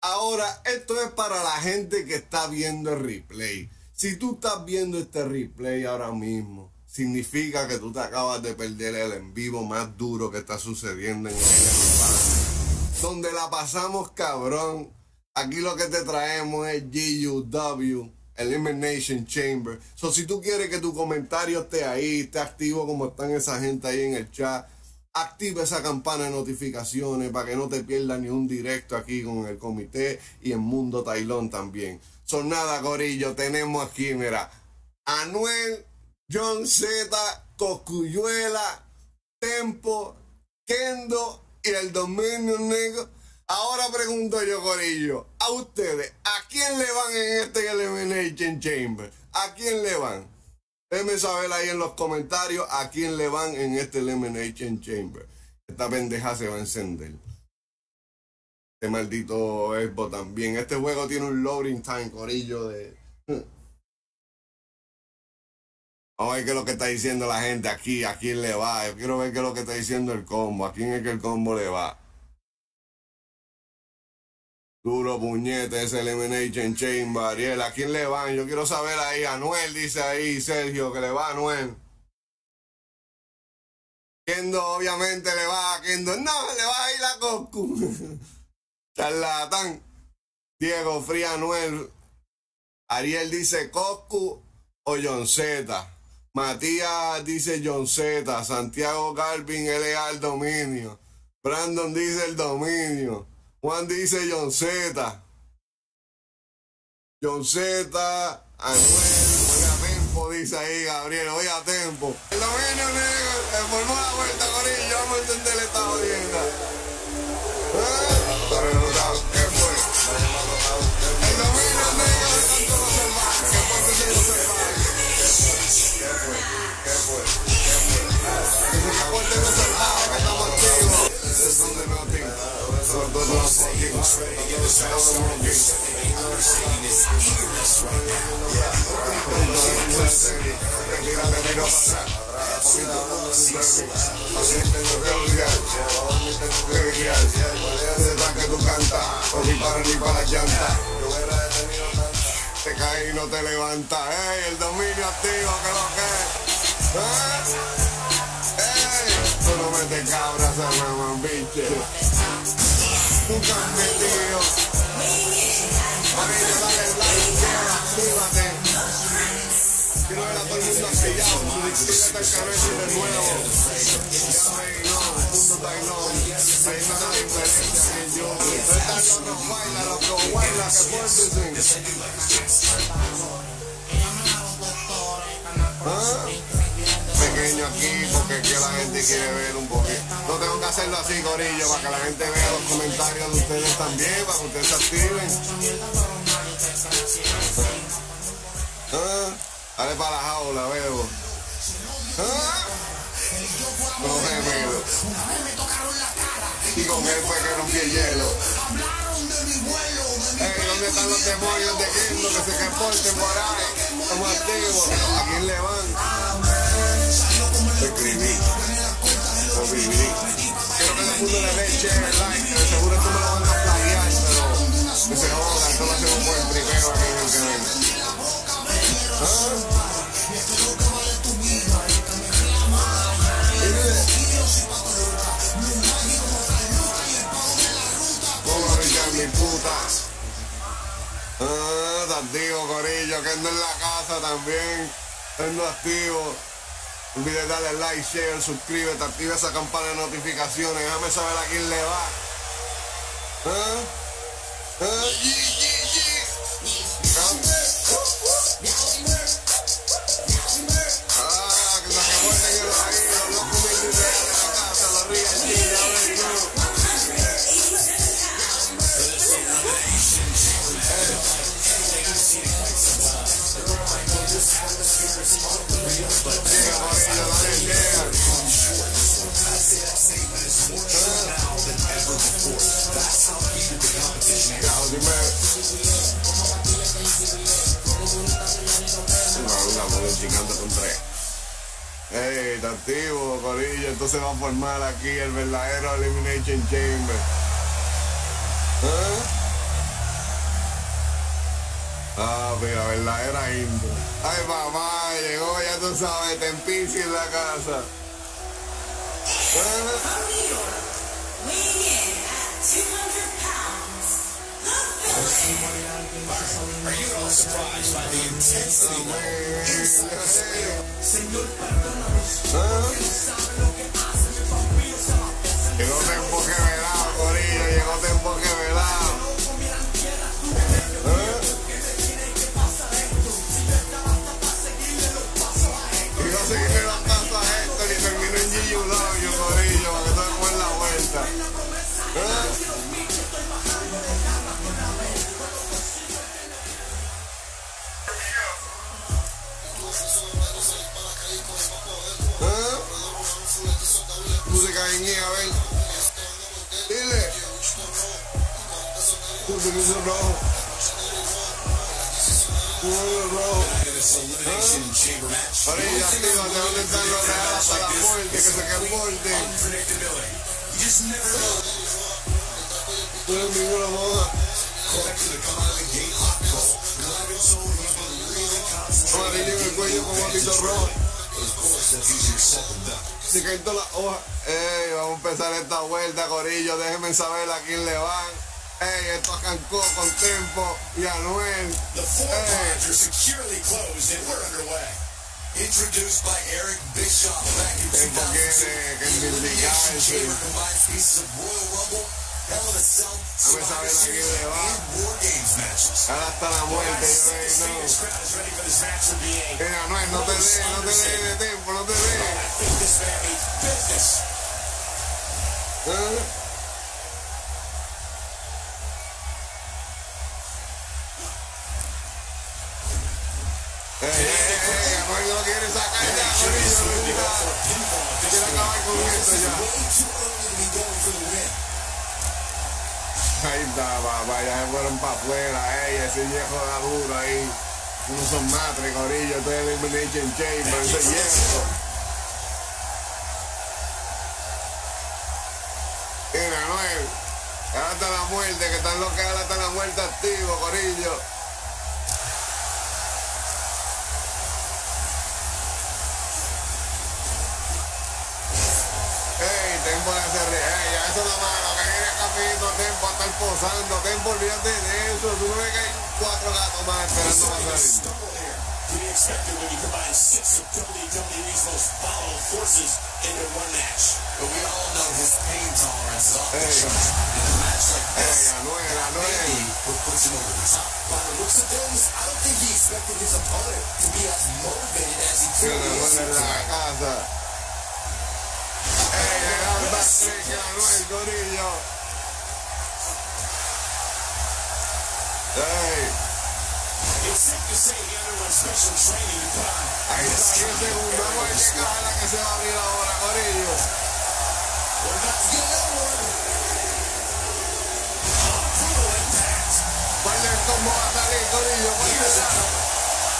Ahora, esto es para la gente que está viendo el replay. Si tú estás viendo este replay ahora mismo, significa que tú te acabas de perder el en vivo más duro que está sucediendo en el donde la pasamos cabrón. Aquí lo que te traemos es GUW, Elimination Chamber. So, si tú quieres que tu comentario esté ahí, esté activo como están esa gente ahí en el chat, activa esa campana de notificaciones para que no te pierdas ni un directo aquí con el comité y en Mundo Tailón también. Son nada, Corillo, tenemos aquí, mira, Anuel, John Z, Cocuyuela, Tempo, Kendo y el dominio negro. Ahora pregunto yo, Corillo, a ustedes, ¿a quién le van en este Elimination Chamber? ¿A quién le van? Déjenme saber ahí en los comentarios a quién le van en este Elimination Chamber. Esta pendeja se va a encender. Este maldito Xbox también. Este juego tiene un loading time, Corillo, de... Vamos a ver qué es lo que está diciendo la gente aquí, a quién le va. Yo quiero ver qué es lo que está diciendo el combo, a quién es que el combo le va. Duro puñete, ese Elimination Chamber, ¿a quién le van? Yo quiero saber ahí, Anuel dice ahí, Sergio, que le va a Anuel. Kendo obviamente le va a Kendo, no, le va a ir a Coscu. Charlatán. Diego Fría Anuel. Ariel dice Coscu o John Z. Matías dice John Z. Santiago Galvin, LA el dominio. Brandon dice el dominio. Juan dice John Z. John Z. Anuel. Oiga Tempo, dice ahí Gabriel. Oiga Tempo. El dominio negro. Formó la vuelta, Corillo. Vamos a entender esta jodienda. ¿Eh? ¿Qué fue? El dominio negro de tanto no salvaje. ¿Qué fue que se lo salvaje? ¿Qué fue? ¿Qué fue? ¿Qué fue? Que se acuerde de Te caes y no te levantas, ey, el dominio activo, que lo que. ¿Eh? Tú no metes cabras a la mambiche. Nunca has metido. Ahorita dale like, yeah, actívate. Quiero ver a todo el mundo activado, suscríbete al canal si eres nuevo. Ya me no, punto tailón. Ahí está la diferencia en YouTube. No están los que bailan, los que bailan, que fuertes ¿Ah? Pequeño aquí porque aquí la gente quiere ver un poquito. No tengo que hacerlo así, Corillo, para que la gente vea los comentarios de ustedes también, para que ustedes se activen. ¿Ah? Dale para la jaula, bebo. ¿Ah? No gemido. Y con él fue que rompí el hielo. Ey, ¿dónde están los demonios de Kendo que se comporten por ahí? Estamos activos. ¿A quién le van? Escribí. O viví. Quiero que el mundo le dé share, like. que Seguro esto me lo van a plagiar, pero que se joda. A ser un buen primero aquí en el canal. ¿Ah? mi puta. Ah, activo, Corillo, que ando en la casa también. Ando activo. No olvides darle like, share, suscríbete, activa esa campana de notificaciones. Déjame saber a quién le va. Yi. Ah, con tres. Ey, está activo, Corillo. Entonces va a formar aquí el verdadero Elimination Chamber. ¿Ah? Ah, pero la verdadera intro. Ay, mamá, llegó, ya tú sabes, Tempisi en la casa. Are you all surprised by the intensity inside the el cuello con guapito rojo. Of course, that's easier said than done. Se caen todas las hojas. Ey, vamos a empezar esta vuelta, Corillo. Déjenme saber a quién le van. Ey, esto arrancó con Tempo y Anuel. Introduced by Eric Bischoff back in Tempo 2002, the el Elimination Chamber combines pieces of Royal Rumble, Hell in a Cell, Survivor Series, and War Games matches. Ahora hasta la muerte, yo Guys, ey, this no. Phoenix crowd is ready for this match to be a Ey, Anuel, no te dé, no te dé de Tempo, no te dé. I think this man means business. ¿Eh? Ey, Ahí está, papá, ya se fueron para afuera, ey, ese viejo da duro ahí. Uno son matres, Corillo, esto es Elimination Chamber, ese viejo. Mira, Noel, hasta la muerte, que están ahora hasta la muerte activo, Corillo. Ey, Tempo de hacer, ey, ya eso es que capito, Tempo a estar posando, Tempo, olvídate de eso, tú no ves que hay cuatro gatos más esperando para salir. stumble here. To be expected when you combine six of WWE's most volatile forces into one match. But we all know his pain tolerance is off the Hey. chart. In a match like this, Anuel, maybe Anuel. what puts him over the top. By the looks of things, I don't think he expected his opponent to be as motivated as he clearly is to put on ahí está, 10 segundos, vamos a ver qué caja que se va a abrir ahora. Oh, brutal impact. ¿Cuál del combo va a salir, Corillo? ¿Cuál de la-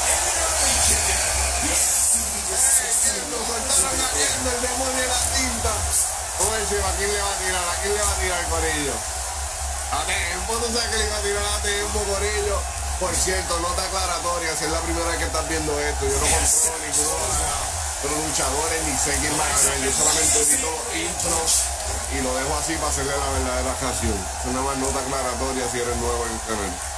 And an early kick out. Yes, he just Ey, Lo soltaron haciendo el demonio en la tinta. Vamos a a quién le va a tirar, a quién le va a tirar, Corillo. A tiempo, tú sabes que le iba a tirar a tiempo, Corillo. Por cierto, nota aclaratoria, si es la primera vez que estás viendo esto, yo no controlo ninguno de los luchadores ni sé quién va a ganar. Yo solamente edito intros y lo dejo así para hacerle la verdadera canción. Es una más nota aclaratoria si eres nuevo en el canal.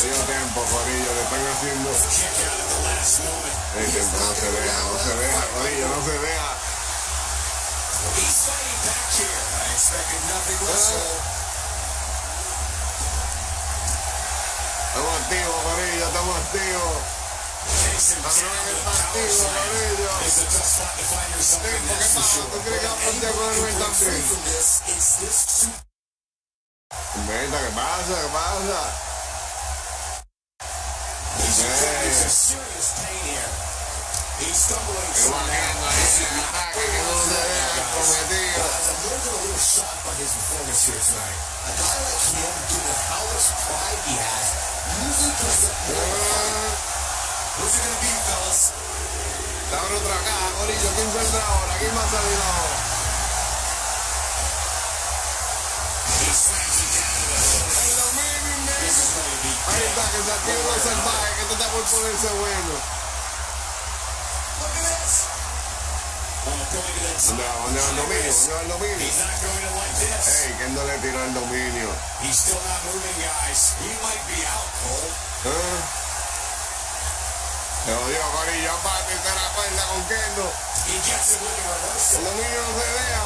Dio Tempo, Corillo, le están haciendo. Ey, Tempo no se deja, no se deja, Corillo, no se deja. Estamos activos, Corillo, estamos activos. Takes him Anuel down with está a power activo, slam. Corillo. Tempo, ¿qué pasa? ¿Tú crees que va a plantear con this super Venta, ¿qué pasa? ¿Qué pasa? He's in Hey. some serious pain here. He's stumbling Qué some bajando now. ahí el ataque que no se vea cometido. Guys, I'm a little, little shocked by his performance here tonight. A guy like him, given how much pride he has, usually puts up more. Ah, Who's it gonna be, fellas? Te abro otra caja, Corillo. ¿Quién saldrá ahora? ¿Quién va a salir ahora? Look at this. Oh, going to the top. ¿Dónde va? ¿Dónde va el dominio? ¿Dónde va el dominio? He's not going to like this. Ey, que no le tiró el dominio. He's still not moving, guys. He might be out, Cole. ¿Ah? Te odio, Corillo. Aparte, te la cuerda con Kendo. He gets it with a El reversal. dominio no se deja.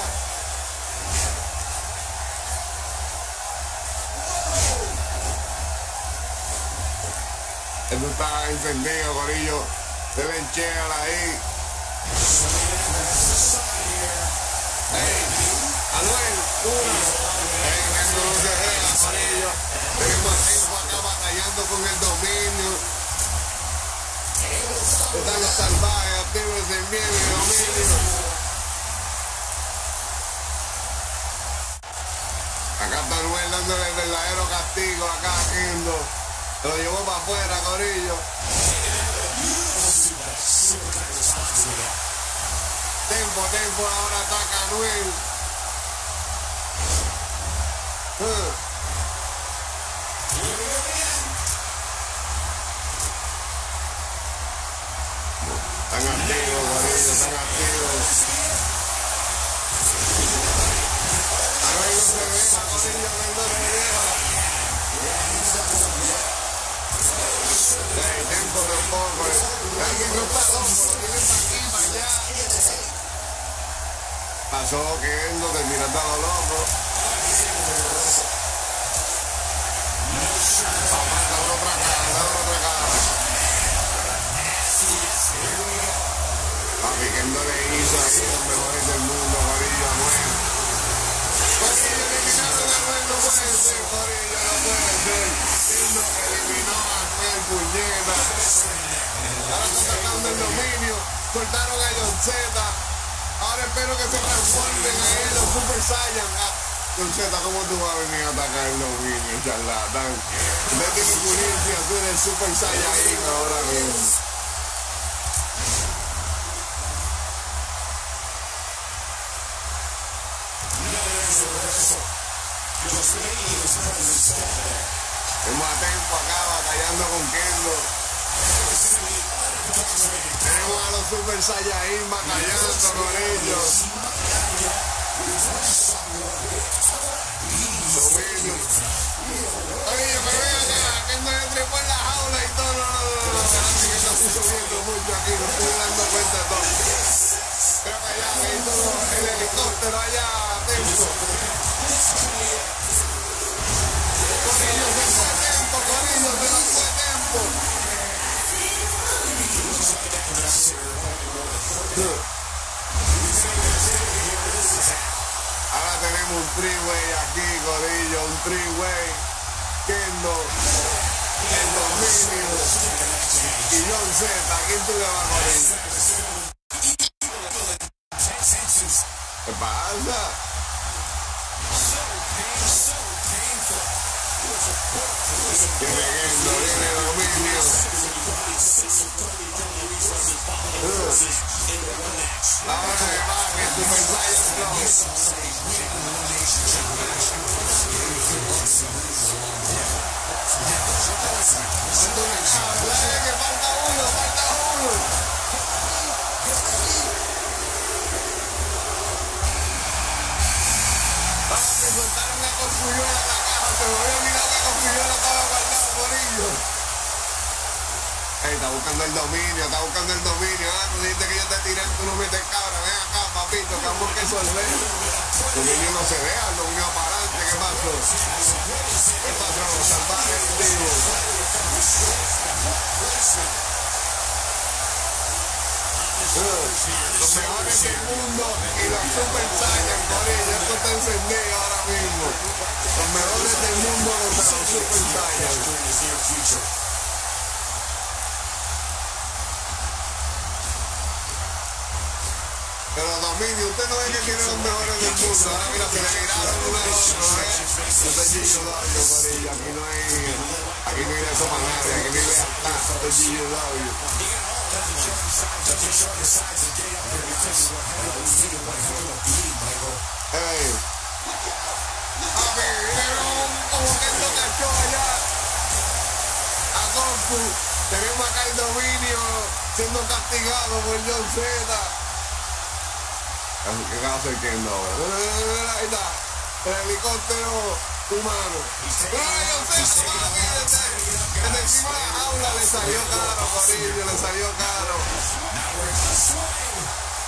Esto está encendido, Corillo. Deben chear ahí. Ey, Anuel, una. Ey, Kendo no se deja, Corillo. Tenemos tiempo acá batallando con el dominio. Están los salvajes, actívense bien el dominio. Acá está Anuel dándole el verdadero castigo acá Kendo. Lo llevó para afuera, Corillo. Tempo, tempo, ahora ataca Anuel. Ah. Están activos, Corillo, están activos. Anuel no se deja, Corillo, no se deja. Pasó que no termina todo loco. Papá, cara. Papi, que no le hizo ahí los mejores del mundo, Corillo, Anuel. Corillo, a Anuel, no puede ser, no puede. Eliminó a puñeta. Ahora está tratando el dominio, cortaron a John Z. Ahora espero que se transformen ahí en los Super Saiyan. John Z, ¿cómo tú vas a venir a atacar el dominio, charlatán? Usted tiene que unirse a hacer el Super Saiyan ahora mismo. Estamos a tiempo acá batallando con Kendo. Tenemos a los Super Saiyajin batallando con ellos. Dominio. Oye, yo me veo acá, Kendo ya trepó en la jaula y todo. No, no, no, no, no. Que está subiendo mucho aquí, me estoy dando cuenta de todo. Creo que allá veis todo el helicóptero allá, atento. Tenemos un three-way aquí, Corillo, un three-way. Kendo, el dominio y John Z. ¿Quién tú le vas Corillo? ¿Qué pasa? Viene Kendo, viene dominio. Ahora se va, que Super Saiyan te tiré, tú no metes cabra. Ven acá, papito, que vamos que resolver. El dominio no se el dominio para adelante. ¿Qué pasó? ¿Qué pasó? Salvaje activo. Los mejores del mundo y los Super Saiyan, Corillo. Esto está encendido ahora mismo. Los mejores del mundo contra los Super Saiyan. Dominio, usted no es que tiene los mejores del mundo. Ahora mira, se le miraron uno al otro, ¿eh? Esto es Gillo Dario, Corillo. Aquí no hay, aquí no hay eso para nadie. Aquí no hay lealtad. Esto es Gillo Dario. Hey. A ver, vieron como que esto cachó allá. A Goku. Tenemos acá el dominio siendo castigado por John Z. ¿Qué va a hacer que no? Ahí está. El helicóptero humano. ¡Ay, John Z, papi! Desde, desde encima de la jaula le salió caro, Corillo, le salió caro.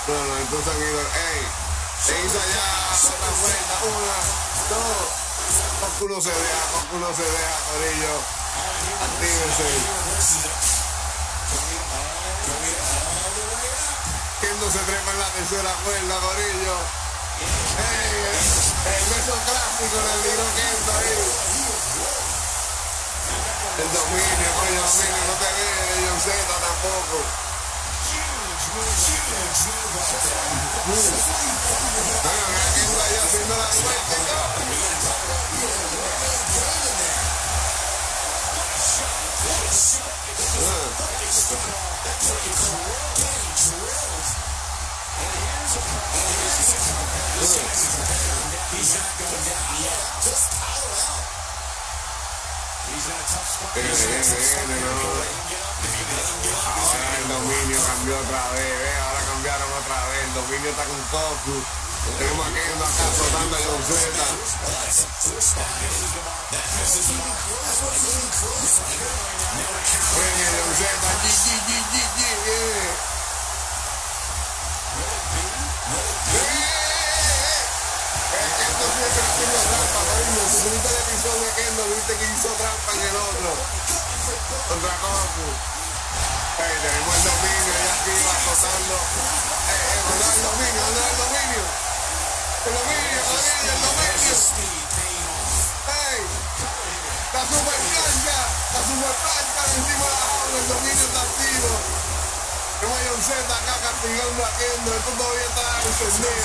No, no, entonces ido. ¡Ey! Se hizo allá otra vuelta. Una, dos. No se deja, no se deja, Corillo. Actívense. Kendo se trepa en la tercera cuerda, Corillo. ¡Ey! El beso clásico del libro Kendo ahí. El dominio, coño, dominio, no te vees, John Z tampoco. Bueno, mira Kendo ahí haciendo la vuelta y todo. Viene, viene, viene, no. Ahora el dominio cambió otra vez, ¿eh? ahora cambiaron otra vez. El dominio está con Goku. Tenemos a Kendo acá soltando John Z. Viene John Z, la super plancha, la super plancha encima de la jaula, el dominio está activo. John Z acá castigando a Kendo, esto todavía está encendido.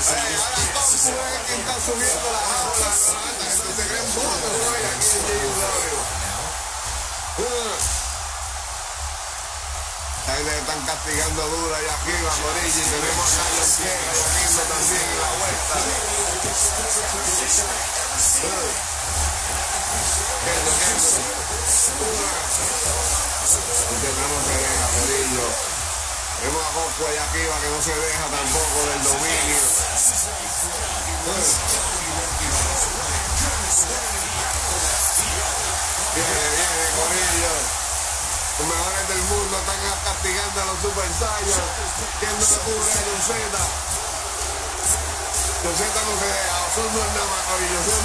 Ey, ahora Goku es quien está subiendo la jaula, ¿no? que se creen brutos hoy aquí en JW. Ahí le están castigando duro allá arriba, Corillo, tenemos a Carlos Quega y a Kendo también en la vuelta. No se deja, Corillo. Tenemos a Goku allá arriba que no se deja tampoco del dominio. Viene, viene, Corillo. Los mejores del mundo están castigando a los Super Saiyan. ¿Quién no le cubre a John? John no se deja. Son no es nada más, Corillo. Son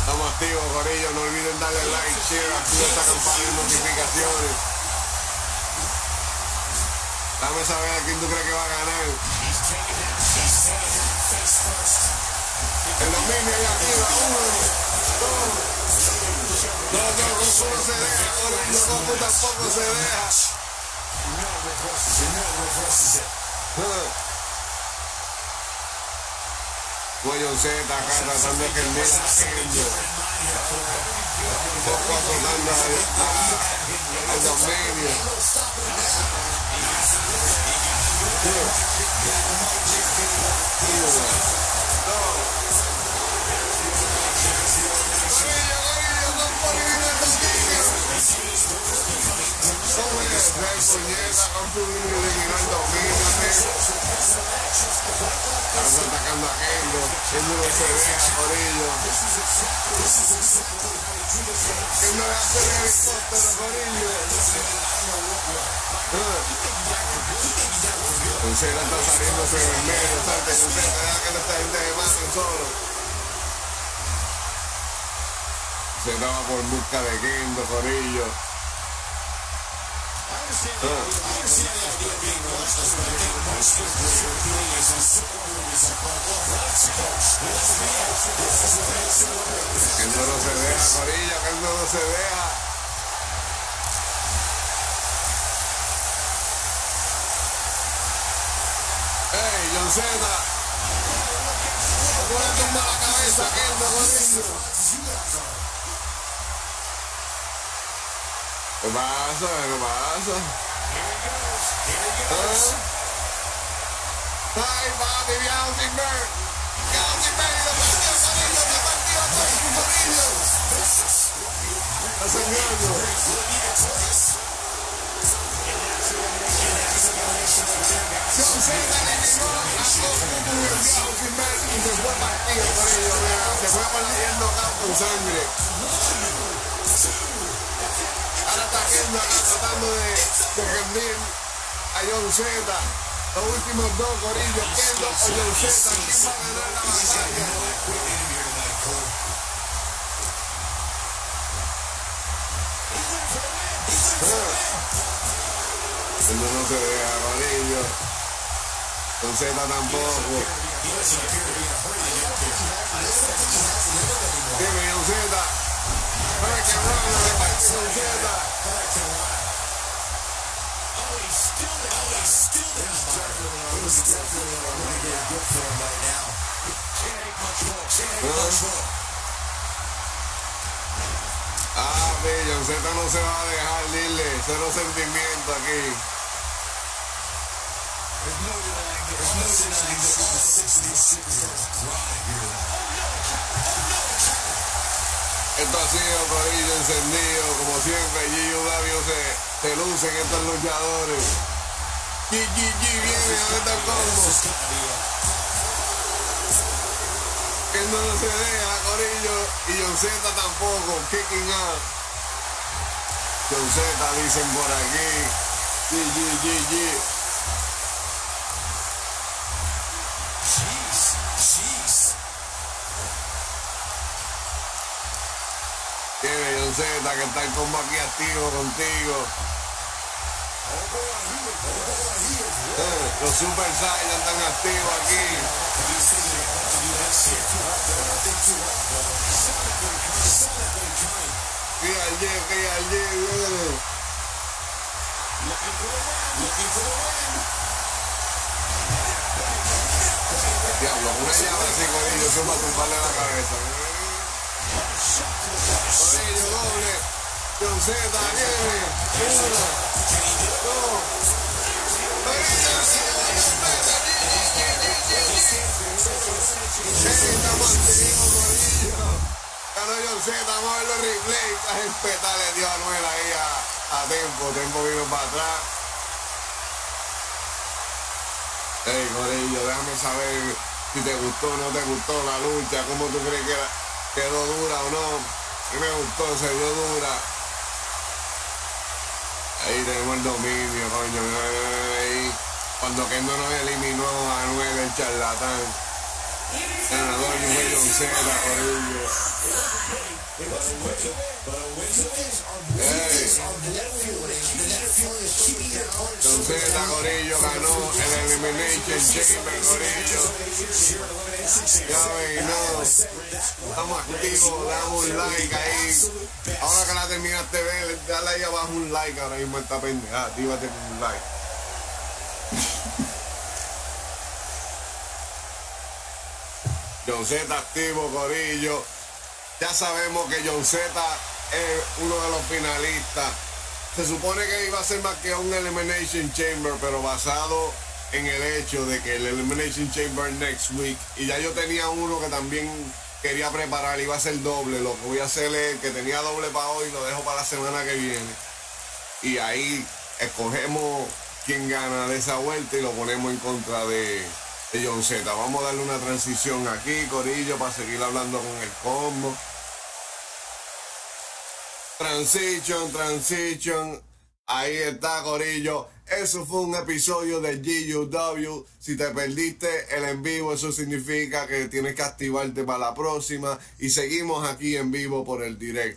Estamos activos, Corillo. No olviden darle like, share, activa esta campana notificaciones. Dame saber a quién tú crees que va a ganar. El dominio allá arriba. Uno, dos. No, no, no se deja, Corillo. Goku tampoco se deja. Guayon Z acá tratando de prender a Kendo. Poco azotando al, a- al dominio. Corillo, Corillo, dos por uno el dominio. ¿Cómo es? Rey puñeta con tu eliminó el dominio, Están atacando a Kendo. Kendo no se deja, Corillo. Kendo le hace el helicóptero, Corillo. Él está saliéndose en el medio, salte, Entonces deja que esta gente se maten solo. Se daba por busca de Kendo, Corillo. Que no se deja, Corilla, que no se deja. ¡Ey, John Cena! ¿Cómo le tumba la cabeza a Kendo, Corillo? ¿Qué pasa? ¿Qué pasa? ¡Ay, papi, viajo sin ver! ¡Viajo sin ver! ¡Y lo partió, Corillo! ¡Lo partió todo su Corillo! ¡Está soñando! John Cena eliminó a Goku con el viajo sin ver y se fue partido, Corillo. Mira, se fue partiendo acá con sangre. Ahora está Acá tratando de, de rendir a John Z. Los últimos dos gorillos, Kendo o John Z. ¿Quién va a ganar la batalla? Kendo no se deja, gorillo. John Z tampoco. Dime, John Z. Ah, John Z no se va a dejar, dile, cero sentimiento aquí. Esto ha sido Corillo encendido, como siempre, GUW se, se lucen estos luchadores. GGG viene a meter combo. Que no se deja, Corillo, y John Z tampoco, kicking out. John Z dicen por aquí. GGGG. Z que está el combo aquí activo contigo. Eh, los Super Saiyan están activos aquí. KLG, KLG, viene. Diablo, una llave así, Corillo, eso va a tumbarle la cabeza. Corillo, doble. John Z, viene. Uno, dos. Activos, Corillo. Ganó John Z, vamos a ver los replays. La respeta le Anuel ahí a, a Tempo. Vino para atrás. Hey, Corillo, déjame saber si te gustó o no te gustó la lucha, cómo tú crees que la- quedó dura o no. Me gustó, se dio dura. Ahí tenemos el dominio, coño. Ahí. Cuando Kendo nos eliminó a Anuel el charlatán. Ganador y Z, Corillo. Ganó el Elimination Chamber, Corillo. Ya ven, no. Estamos activos, damos un like ahí. Ahora que la terminaste de ver, dale ahí abajo un like ahora mismo esta pendeja. Actívate con un like. John Z activo, Corillo. Ya sabemos que John Z es uno de los finalistas. Se supone que iba a ser más que un Elimination Chamber, pero basado en el hecho de que el Elimination Chamber next week, y ya yo tenía uno que también quería preparar, iba a ser doble. Lo que voy a hacer es que tenía doble para hoy, lo dejo para la semana que viene. y ahí escogemos quién gana de esa vuelta y lo ponemos en contra de, de John Z. Vamos a darle una transición aquí, Corillo, para seguir hablando con el combo. Transition, transition. Ahí está, Corillo. Eso fue un episodio de GUW. Si te perdiste el en vivo, eso significa que tienes que activarte para la próxima. Y seguimos aquí en vivo por el direct.